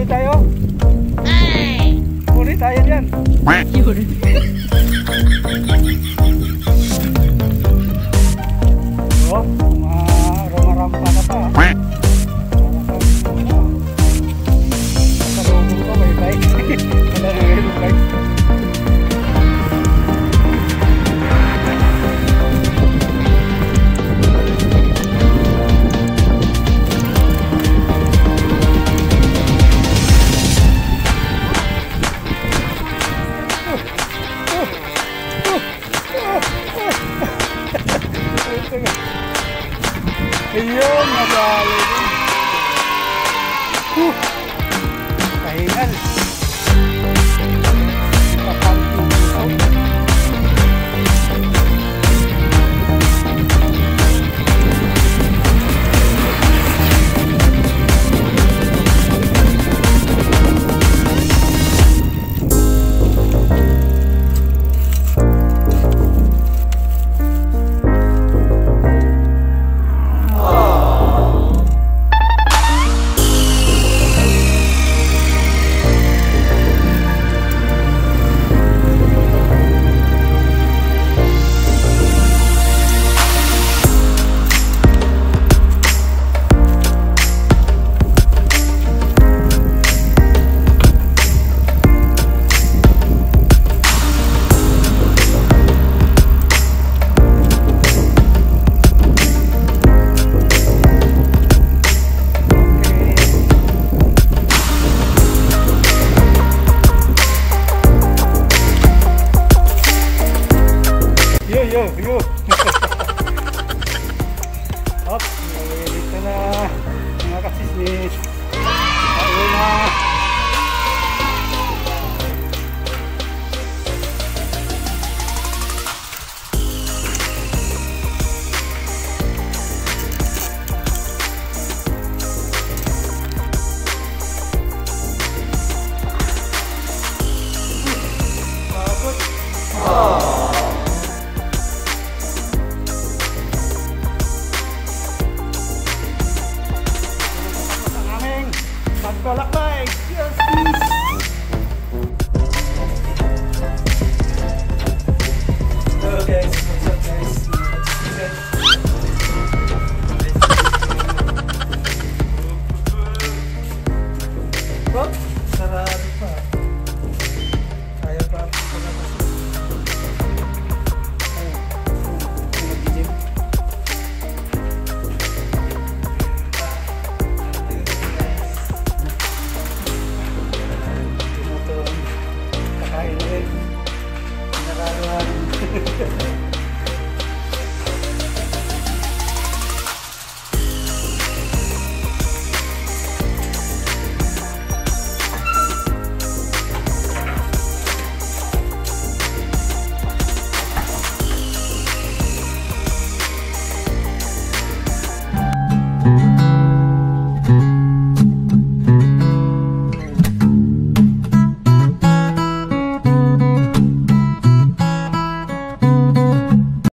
Bawi tayo. Ay! Muli tayo dyan. Yun. Charlie. fala, pai, eu fiz?